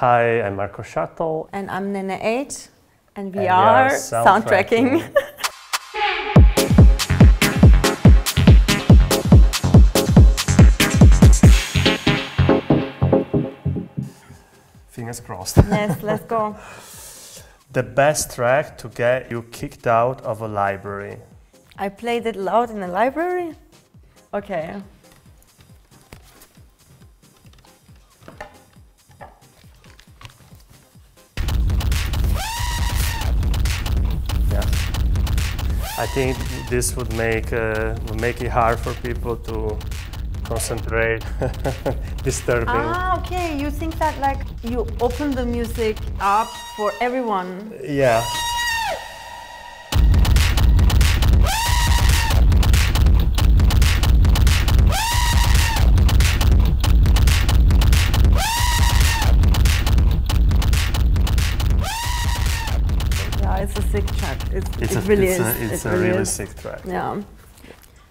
Hi, I'm Marco Shuttle. And I'm Nene H, and we, And are, are soundtracking. soundtracking. Fingers crossed. yes, let's go. the best track to get you kicked out of a library. I played it loud in the library. Okay. I think this would make uh, would make it hard for people to concentrate, disturbing. Ah, okay. You think that like you open the music up for everyone. Yeah. Yeah, it's a sick track. It's, It's it a, really it's is. a, it's it a really really is. sick track. Yeah.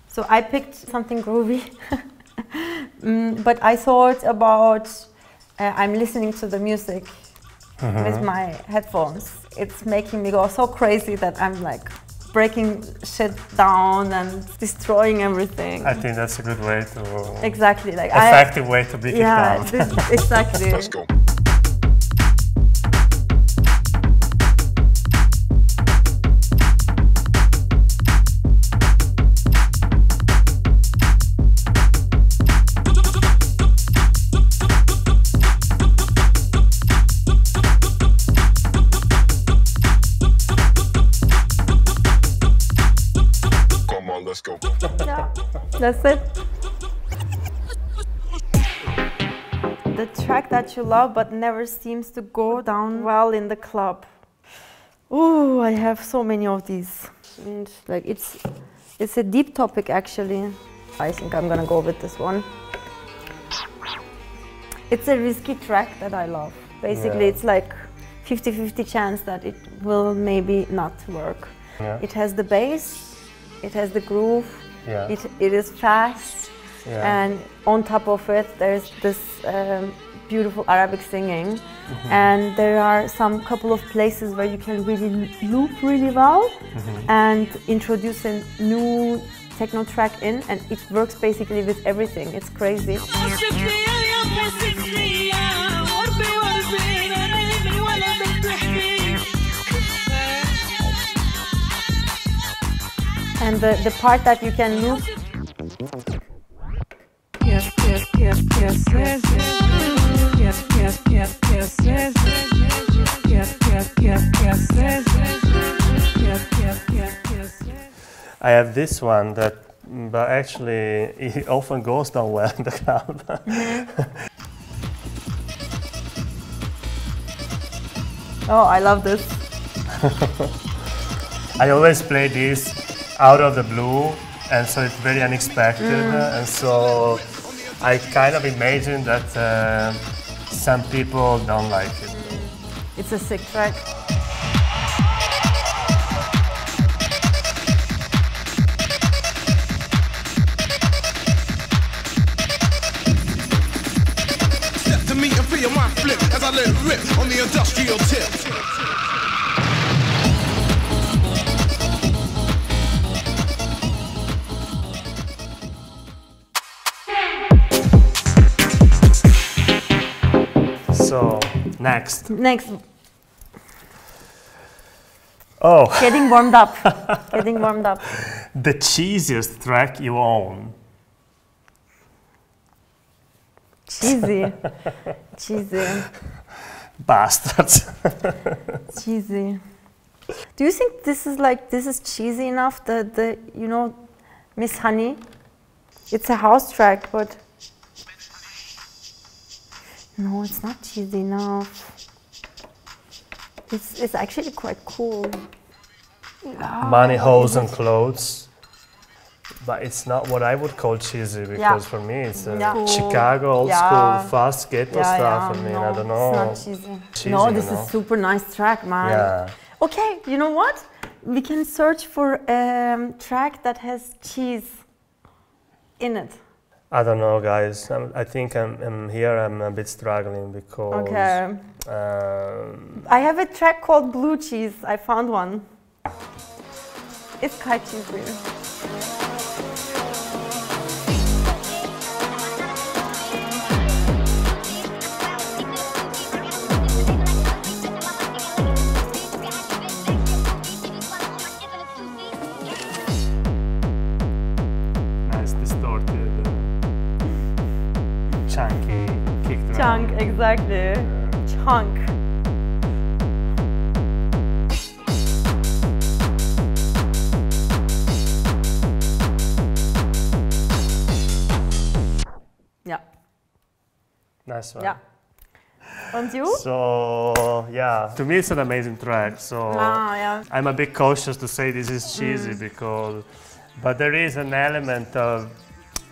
So I picked something groovy, Mm, but I thought about uh, I'm listening to the music with my headphones. It's making me go so crazy that I'm like breaking shit down and destroying everything. I think that's a good way to exactly like effective way to be I. kicked Yeah, out. this- exactly. That's it. The track that you love but never seems to go down well in the club. Ooh, I have so many of these. And like it's it's a deep topic actually. I think I'm gonna go with this one. It's a risky track that I love. Basically, Yeah. it's like 50-50 chance that it will maybe not work. Yeah. It has the bass, it has the groove, Yeah. it, it is fast, Yeah. and on top of it, there's this um, beautiful Arabic singing, Mm-hmm. and there are some couple of places where you can really loop really well Mm-hmm. and introduce a new techno track in, and it works basically with everything. It's crazy. And the, the part that you can loop Yes, yes, yes, yes, yes. Yes, yes, yes, yes, yes. Yes, yes, yes, yes, yes. Yes, yes, yes, yes, yes. I have this one that, but actually it often goes down well in the club. Oh, I love this. I always play this out of the blue, and so it's very unexpected, Mm. and so I kind of imagine that uh, some people don't like it. It's a sick track. Step to me and feel my flip as I let rip on the industrial tip. Next, Next, oh, getting warmed up. getting warmed up. the cheesiest track you own. Cheesy. Cheesy. Bastards. Cheesy. Do you think this is like this is cheesy enough? The the you know, Miss Honey. It's a house track, but no, it's not cheesy enough. It's it's actually quite cool. Money, hoes, and clothes. But it's not what I would call cheesy because for me it's uh, Yeah. Chicago old Yeah. school fast ghetto Yeah, stuff. yeah, I mean, no, I don't know. It's not cheesy. Cheesy, no, you this know. is super nice track, man. Yeah. Okay, you know what? We can search for a um, track that has cheese in it. I don't know, guys. I'm, I think I'm, I'm here. I'm a bit struggling because. Okay. Um, I have a track called Blue Cheese. I found one. It's quite cheesy. Chunk, exactly. Chunk. Yeah, Nice one. yeah. And you? So yeah, to me it's an amazing track. So Ah, yeah. I'm a bit cautious to say this is cheesy Mm. because, but there is an element of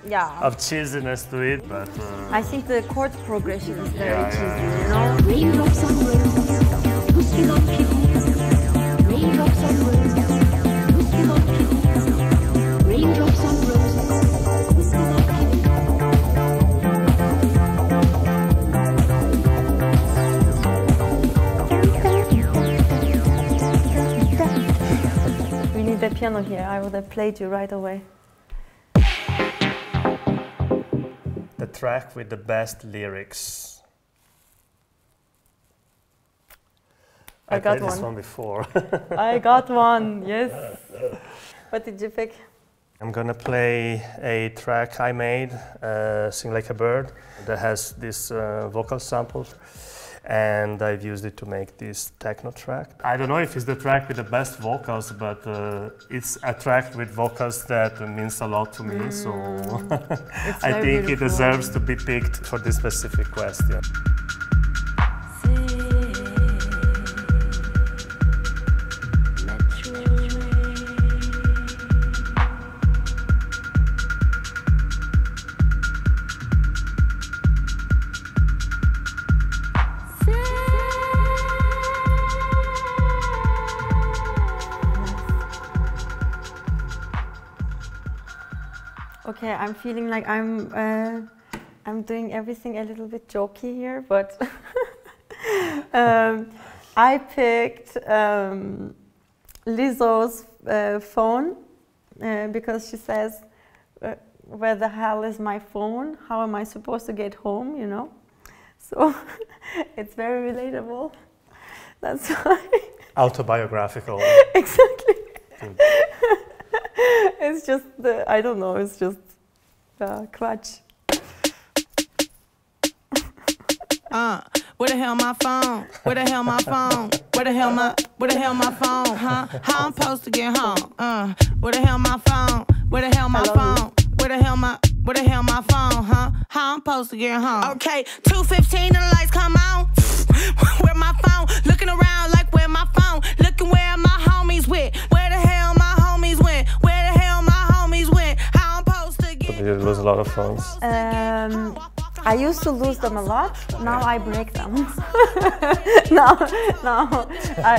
Yeah. of cheesiness to it. But uh, I think the chord progression is very Yeah, cheesy, yeah. you know? Piano here. I would have played you right away. The track with the best lyrics. I got played this one. one before. I got one, yes. What did you pick? I'm gonna play a track I made, uh, "Sing Like a Bird," that has this uh, vocal sample, and I've used it to make this techno track. I don't know if it's the track with the best vocals, but uh, it's a track with vocals that means a lot to me. So It's I very think it deserves to be picked for this specific question. Okay, I'm feeling like I'm uh, I'm doing everything a little bit jokey here, but um, I picked um, Lizzo's uh, phone uh, because she says, uh, "Where the hell is my phone? How am I supposed to get home?" You know, so it's very relatable. That's why Autobiographical. exactly. It's just the I don't know. It's just uh, Quatsch. Uh, where the hell my phone? Where the hell my phone? Where the hell my where the hell my phone? Huh? How I'm supposed to get home? Uh, where the hell my phone? Where the hell my phone? Where the hell my where the hell my phone? Huh? How I'm supposed to get home? Okay, two fifteen and the lights come lot of phones? Um, I used to lose them a lot. Now I break them. now, now, I,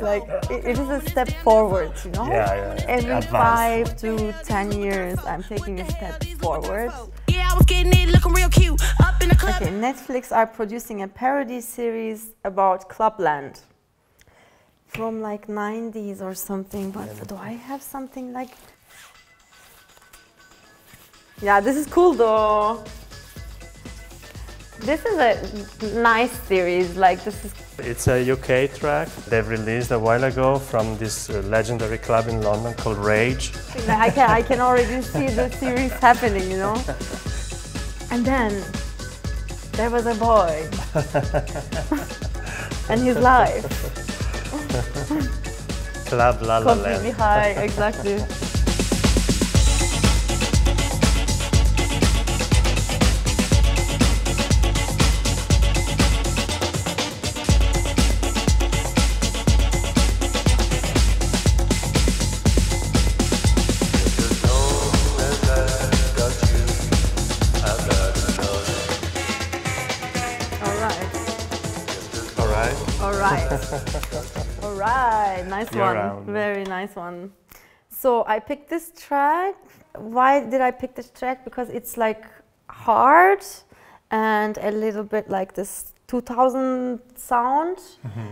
like it, it is a step forward. You know. Yeah, yeah, yeah. Every Advanced. five to ten years, I'm taking a step forward. Yeah, I was getting it looking real cute up in the club. Okay, Netflix are producing a parody series about Clubland from like 90s or something. But do I have something like? Yeah, this is cool though. This is a nice series. Like this is It's a UK track they've released a while ago from this uh, legendary club in London called Rage. I can I can already see the series happening, you know. And then there was a boy and his life Club La La Land. completely high, exactly. right. All right. Nice You're one. around. Very nice one. So I picked this track why did I pick this track? Because it's like hard and a little bit like this 2000 sound.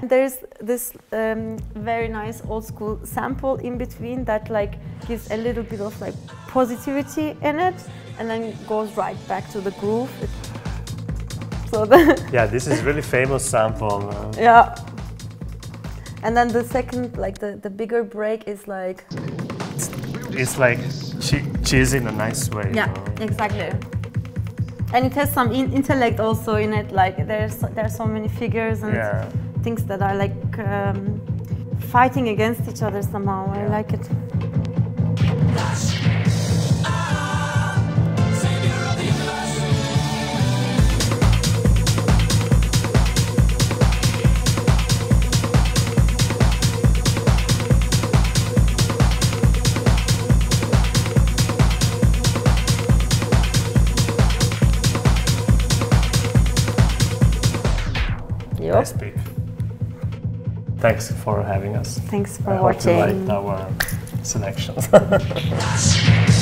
There's this um, very nice old school sample in between that like gives a little bit of like positivity in it, and then goes right back to the groove. It- so Yeah, this is really famous sample. uh, yeah. And then the second, like the, the bigger break is like It's like che- cheesy in a nice way. Yeah, know. exactly. And it has some in- intellect also in it. Like there's there are so many figures and Yeah. things that are like um, fighting against each other somehow. I like it. Thanks for having us. Thanks for I hope you watching. liked our selections.